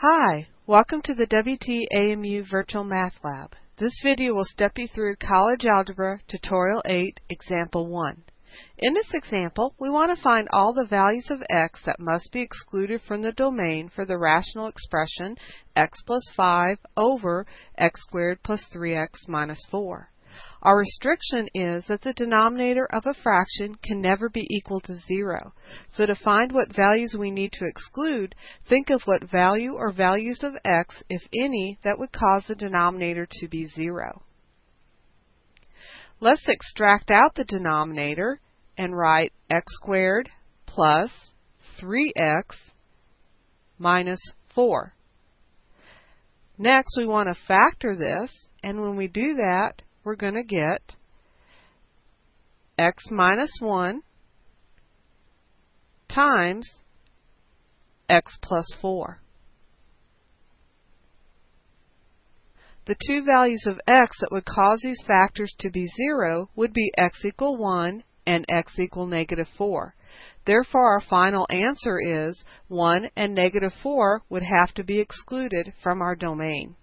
Hi, welcome to the WT-AMU Virtual Math Lab. This video will step you through College Algebra Tutorial 8, Example 1. In this example, we want to find all the values of x that must be excluded from the domain for the rational expression x plus 5 over x squared plus 3x minus 4. Our restriction is that the denominator of a fraction can never be equal to zero. So to find what values we need to exclude, think of what value or values of x, if any, that would cause the denominator to be zero. Let's extract out the denominator and write x squared plus 3x minus 4. Next, we want to factor this, and when we do that, we're going to get x minus 1 times x plus 4. The two values of x that would cause these factors to be 0 would be x equal 1 and x equal negative 4. Therefore, our final answer is 1 and negative 4 would have to be excluded from our domain.